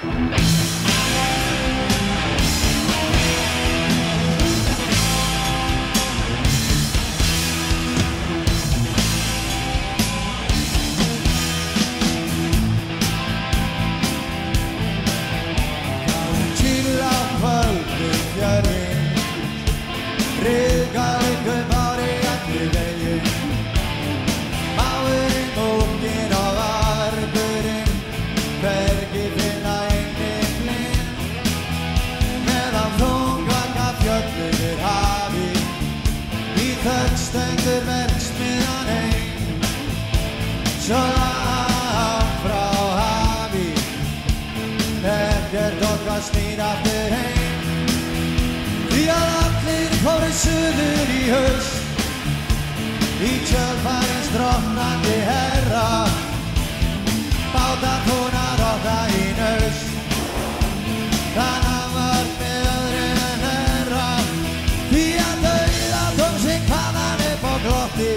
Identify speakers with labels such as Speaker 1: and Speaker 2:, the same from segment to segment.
Speaker 1: Til á Okkar snýr aftur heim. Því að allir fóru suður í haust. Í kjölfarins drotnandi herra. Báta tónar ofta í naust. Þannig að var með öðru en herra. Því að dauða tók sig hvaðan upp á glotti.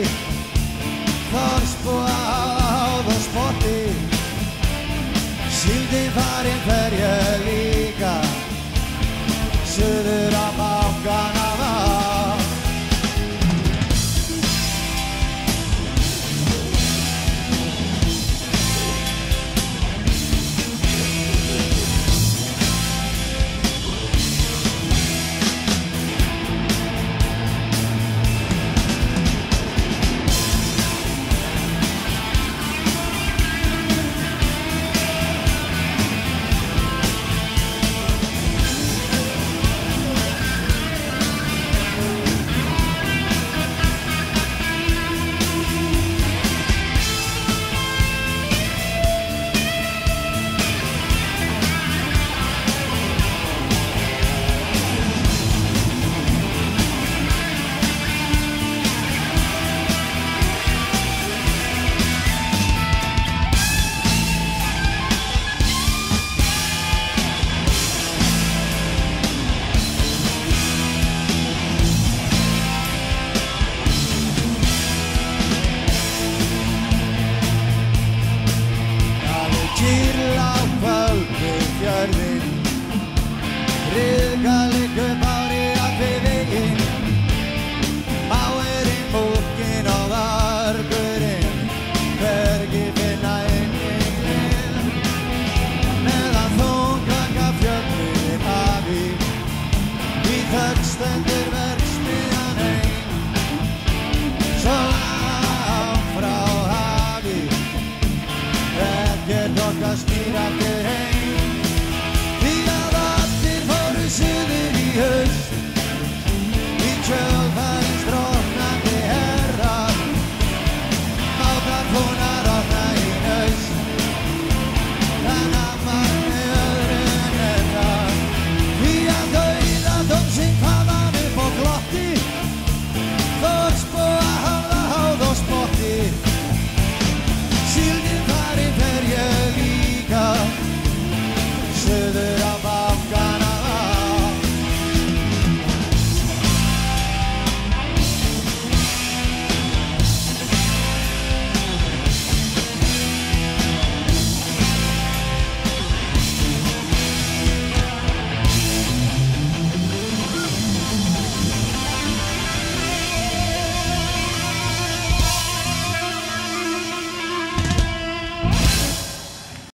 Speaker 1: Þorsbúa áð og spotti. Síldin farin fer ég líka Suður á